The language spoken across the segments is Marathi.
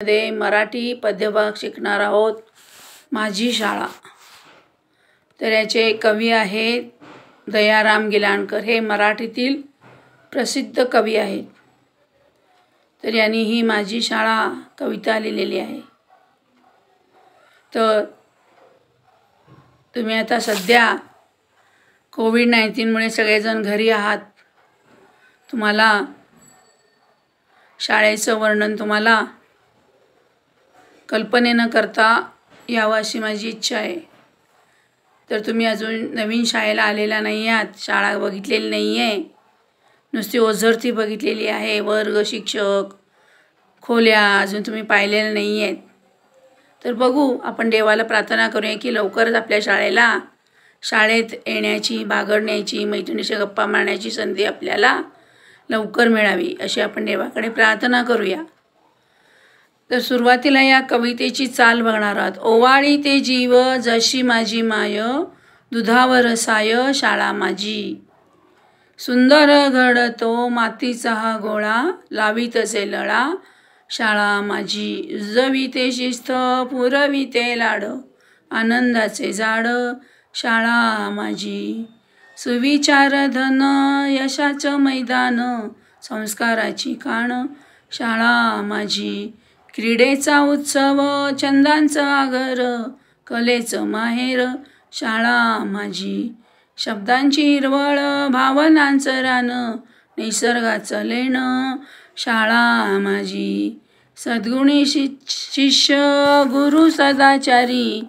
मध्ये मराठी पद्यभाग शिकणार आहोत माझी शाळा. तर याचे कवी आहेत दयाराम गिलाणकर. हे मराठीतील प्रसिद्ध कवी आहेत. तर यांनी ही माझी शाळा कविता लिहिलेली आहे. तर तुम्ही आता सध्या कोविड नाईन्टीनमुळे सगळेजण घरी आहात. तुम्हाला शाळेचं वर्णन तुम्हाला कल्पनेनं करता यावं अशी माझी इच्छा आहे. तर तुम्ही अजून नवीन शाळेला आलेला नाही आहात शाळा बघितलेली नाही आहे. नुसती ओझरती बघितलेली आहे वर्ग शिक्षक खोल्या अजून तुम्ही पाहिलेल्या नाही आहेत. तर बघू आपण देवाला प्रार्थना करूया की लवकरच आपल्या शाळेला शाळेत येण्याची बागडण्याची मैत्रिणीशी गप्पा मारण्याची संधी आपल्याला लवकर मिळावी अशी आपण देवाकडे प्रार्थना करूया. तर सुरुवातीला या कवितेची चाल बघणार आहोत. ओवाळी ते जीव जशी माझी माय दुधावर साय शाळा माझी. सुंदर घडतो मातीचा हा गोळा लावीतचे लळा शाळा माझी. जविते शिस्त पुरविते लाड आनंदाचे झाड शाळा माझी. सुविचार धन यशाचं मैदान संस्काराची काण शाळा माझी. क्रीडेचा उत्सव छंदांचं आगर कलेचं माहेर शाळा माझी. शब्दांची हिरवळ भावनांचं रान निसर्गाचं लेणं शाळा माझी. सद्गुणी शि शिष्य गुरु सदाचारी.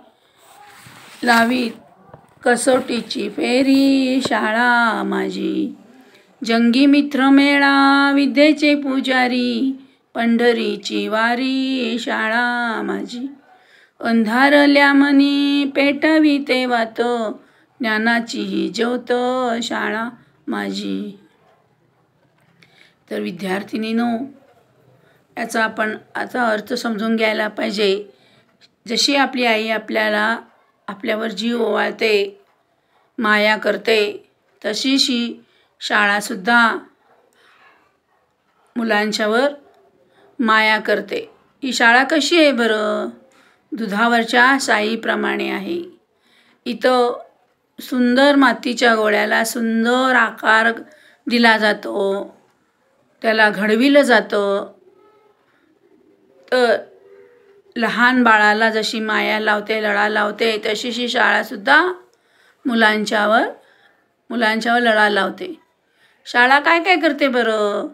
लावीत कसोटीची फेरी शाळा माझी. जंगी मित्र मेळा विद्येचे पुजारी. पंढरीची वारी शाळा माझी. अंधारल्या मनी पेटवी ते वात ज्ञानाची ही ज्योत शाळा माझी. तर विद्यार्थिनीनो याचा आपण आता अर्थ समजून घ्यायला पाहिजे. जशी आपली आई आपल्याला आपल्यावर जीव ओवाळते माया करते तशीशी शाळासुद्धा मुलांच्यावर माया करते. ही शाळा कशी आहे बरं? दुधावरच्या साईप्रमाणे आहे. इथं सुंदर मातीच्या गोळ्याला सुंदर आकार दिला जातो. त्याला घडविलं जातं. तर लहान बाळाला जशी माया लावते लळा लावते तशीशी ही शाळासुद्धा मुलांच्यावर मुलांच्यावर लळा लावते. शाळा काय काय करते बरं?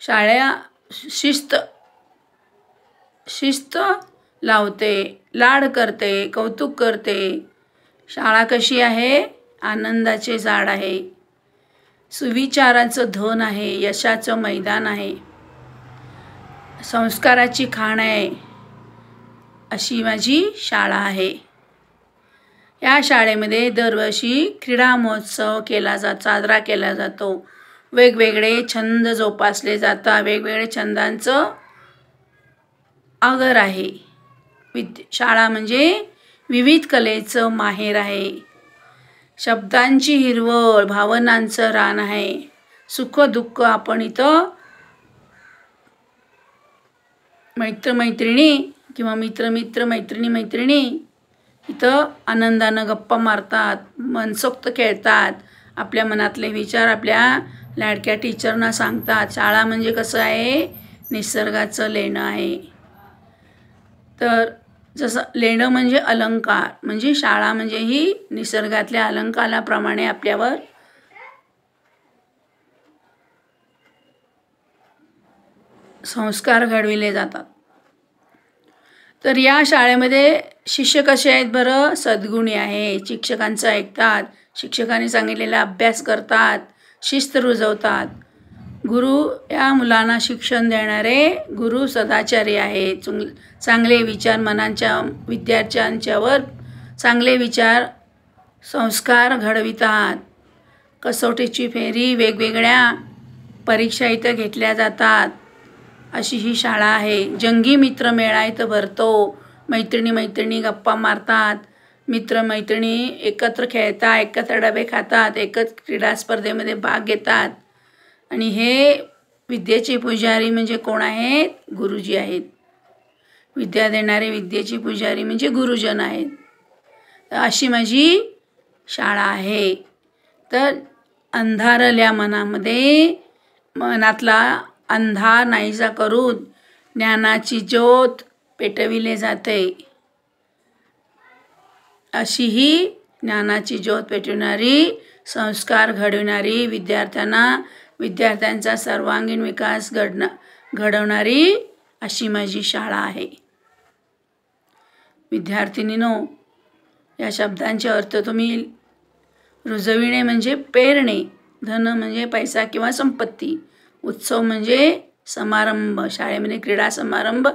शाळा शिस्त शिस्त लावते लाड करते कौतुक करते. शाळा कशी आहे? आनंदाचे झाड आहे. सुविचाराचं धन आहे यशाचं मैदान आहे. संस्काराची खाण आहे. अशी माझी शाळा आहे. या शाळेमध्ये दरवर्षी क्रीडा महोत्सव केला जात साजरा केला जातो. वेगवेगळे छंद जोपासले जातात. वेगवेगळे छंदांचं आगर आहे. विद्य शाळा म्हणजे विविध कलेचं माहेर आहे. शब्दांची हिरवळ भावनांचं रान आहे. सुख दुःख आपण इथं मैत्रमैत्रिणी किंवा मित्र मित्र मैत्रिणी मैत्रिणी इथं आनंदानं गप्पा मारतात मनसोक्त खेळतात. आपल्या मनातले विचार आपल्या लाडक्या टीचरना सांगतात शाळा म्हणजे कसं आहे? निसर्गाचं लेणं आहे. तर जसं लेणं म्हणजे अलंकार म्हणजे शाळा म्हणजे ही निसर्गातल्या अलंकाराप्रमाणे आपल्यावर संस्कार घडविले जातात. तर या शाळेमध्ये शिष्य कसे आहेत बरं? सद्गुणी आहे शिक्षकांचं ऐकतात शिक्षकांनी सांगितलेला अभ्यास करतात शिस्त रुजवतात. गुरु या मुलांना शिक्षण देणारे गुरु सदाचारी आहे. चुंग चांगले विचार मनांच्या विद्यार्थ्यांच्यावर चांगले विचार संस्कार घडवितात. कसोटीची फेरी वेगवेगळ्या परीक्षा इथं घेतल्या जातात. अशी ही शाळा आहे. जंगी मित्र मेळा इथं भरतो. मैत्रिणी मैत्रिणी गप्पा मारतात. मित्रमैत्रिणी एकत्र खेळतात एकत्र डबे खातात एकच क्रीडा स्पर्धेमध्ये भाग घेतात. आणि हे विद्येचे पुजारी म्हणजे कोण आहेत? गुरुजी आहेत. विद्या देणारे विद्येची पुजारी म्हणजे गुरुजन आहेत. तर अशी माझी शाळा आहे. तर अंधारल्या मनामध्ये मनातला अंधार नाहीसा करून ज्ञानाची ज्योत पेटविले जाते. अशी ही ज्ञानाची ज्योत पेटविणारी संस्कार घडविणारी विद्यार्थ्यांना विद्यार्थ्यांचा सर्वांगीण विकास घडणं घडवणारी अशी माझी शाळा आहे. विद्यार्थिनीनो या शब्दांचे अर्थ तुम्ही रुजविणे म्हणजे पेरणे धन म्हणजे पैसा किंवा संपत्ती उत्सव म्हणजे समारंभ शाळेमध्ये क्रीडा समारंभ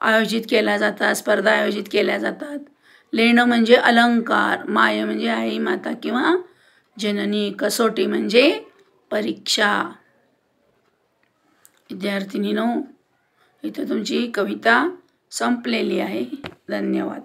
आयोजित केला जातात स्पर्धा आयोजित केल्या जातात. लेणं म्हणजे अलंकार माय म्हणजे आई माता किंवा जननी कसोटी म्हणजे परीक्षा. विद्यार्थिनीनो इथं तुमची कविता संपलेली आहे. धन्यवाद.